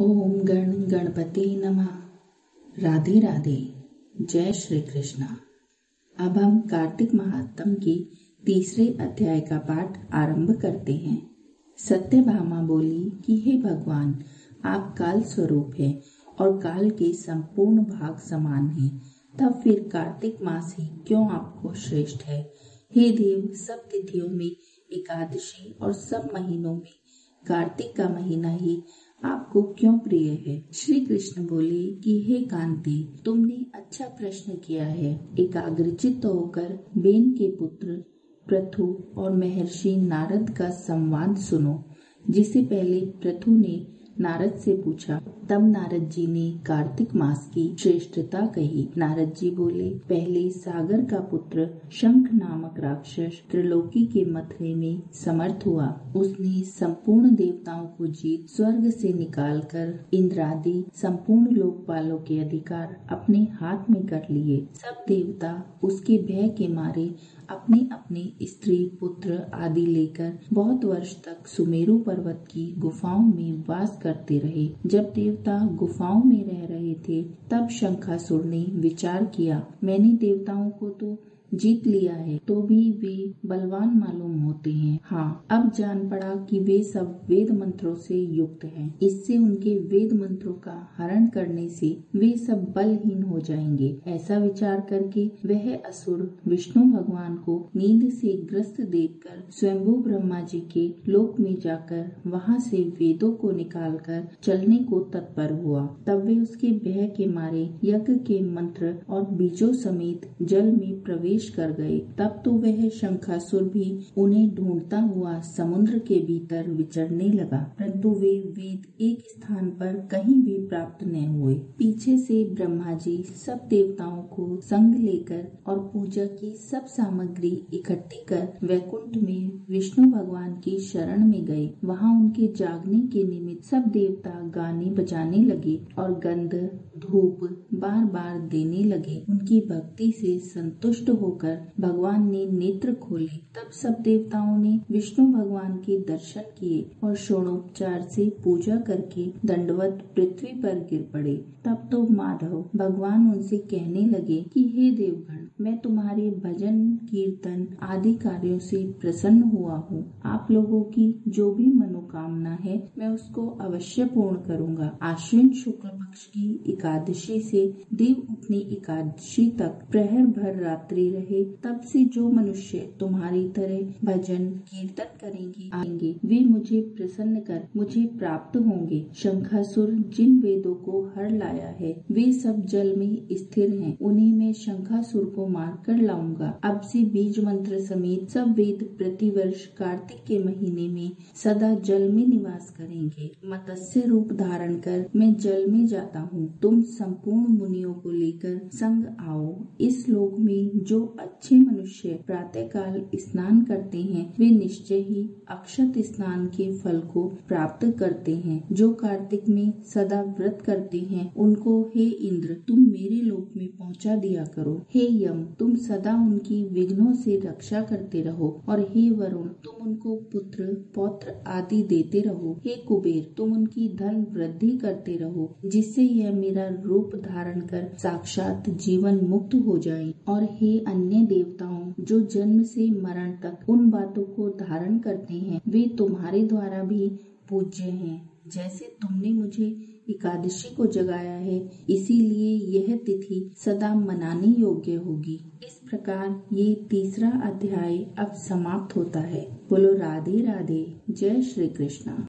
ओम गण गणपति नमः। राधे राधे। जय श्री कृष्णा अब हम कार्तिक महात्म की तीसरे अध्याय का पाठ आरंभ करते हैं। सत्यभामा बोली कि, हे भगवान, आप काल स्वरूप हैं और काल के संपूर्ण भाग समान हैं। तब फिर कार्तिक मास ही क्यों आपको श्रेष्ठ है? हे देव, सब तिथियों में, एकादशी और सब महीनों में, कार्तिक का महीना ही आपको क्यों प्रिय है? श्री कृष्ण बोले कि, हे कांति, तुमने अच्छा प्रश्न किया है। एकाग्रचित होकर बेन के पुत्र प्रथु और महर्षि नारद का संवाद सुनो, जिसे पहले प्रथु ने नारद से पूछा, तब नारद जी ने कार्तिक मास की श्रेष्ठता कही। नारद जी बोले, पहले सागर का पुत्र शंख नामक राक्षस त्रिलोकी के मथुरे में समर्थ हुआ। उसने संपूर्ण देवताओं को जीत स्वर्ग से निकालकर इंद्रादि संपूर्ण लोकपालों के अधिकार अपने हाथ में कर लिए। सब देवता उसके भय के मारे अपने अपने स्त्री, पुत्र आदि लेकर बहुत वर्ष तक सुमेरु पर्वत की गुफाओं में वास करते रहे। जब देवता गुफाओं में रह रहे थे, तब शंखासुर ने विचार किया, मैंने देवताओं को तो जीत लिया है तो भी वे बलवान मालूम होते हैं। हाँ अब जान पड़ा कि वे सब वेद मंत्रों से युक्त हैं। इससे उनके वेद मंत्रों का हरण करने से वे सब बलहीन हो जाएँगे। ऐसा विचार करके वह असुर विष्णु भगवान को नींद से ग्रस्त देखकर स्वयंभू ब्रह्मा जी के लोक में जाकर वहाँ से वेदों को निकालकर चलने को तत्पर हुआ। तब वे उसके भय के मारे यज्ञ के मंत्र और बीजों समेत जल में प्रवेश प्रवेश कर गए तब तो वह शंखासुर भी उन्हें ढूंढता हुआ समुद्र के भीतर विचरने लगा। परंतु वे वेद एक स्थान पर कहीं भी प्राप्त न हुए। पीछे से ब्रह्मा जी सब देवताओं को संग लेकर और पूजा की सब सामग्री इकट्ठी कर वैकुंठ में विष्णु भगवान की शरण में गए। वहाँ उनके जागने के निमित्त सब देवता गाने बजाने लगे और गंध, धूप बार बार देने लगे। उनकी भक्ति से संतुष्ट हो होकर भगवान ने नेत्र खोले। तब सब देवताओं ने विष्णु भगवान के दर्शन किए और षोणोपचार से पूजा करके दंडवत पृथ्वी पर गिर पड़े। तब तो माधव भगवान उनसे कहने लगे कि, हे देवगण, मैं तुम्हारे भजन, कीर्तन आदि कार्यों से प्रसन्न हुआ हूँ। आप लोगों की जो भी मनोकामना है, मैं उसको अवश्य पूर्ण करूँगा। आश्विन शुक्ल पक्ष की एकादशी से देव अपनी एकादशी तक प्रहर भर रात्रि रहे, तब से जो मनुष्य तुम्हारी तरह भजन कीर्तन करेंगे, आएँगे, वे मुझे प्रसन्न कर मुझे प्राप्त होंगे। शंखासुर जिन वेदों को हर लाया है, वे सब जल में स्थिर हैं, उन्हें मैं शंखासुर को मार कर लाऊँगा। अब से बीज मंत्र समेत सब वेद प्रतिवर्ष कार्तिक के महीने में सदा जल में निवास करेंगे। मत्स्य रूप धारण कर मैं जल में जाता हूँ। तुम संपूर्ण मुनियों को लेकर संग आओ। इस लोक में जो अच्छे मनुष्य प्रातः काल स्नान करते हैं, वे निश्चय ही अक्षत स्नान के फल को प्राप्त करते हैं। जो कार्तिक में सदा व्रत करते हैं, उनको, हे इंद्र, तुम मेरे लोक में पहुँचा दिया करो। हे यम, तुम सदा उनकी विघ्नों से रक्षा करते रहो। और हे वरुण, तुम उनको पुत्र, पौत्र आदि देते रहो। हे कुबेर, तुम उनकी धन वृद्धि करते रहो, जिससे यह मेरा रूप धारण कर साक्षात जीवन मुक्त हो जाए। और हे अन्य देवताओं जो जन्म से मरण तक उन बातों को धारण करते हैं, वे तुम्हारे द्वारा भी पूज्य हैं। जैसे तुमने मुझे एकादशी को जगाया है, इसीलिए यह तिथि सदा मनाने योग्य होगी। इस प्रकार ये तीसरा अध्याय अब समाप्त होता है। बोलो राधे राधे, जय श्री कृष्णा।